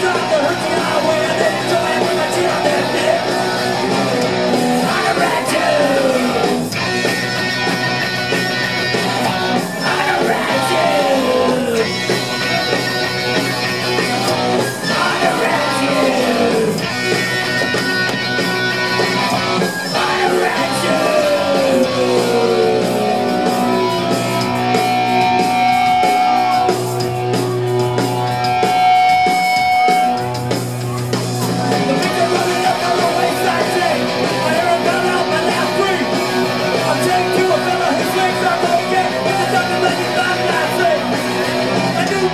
Drop the Hertziana way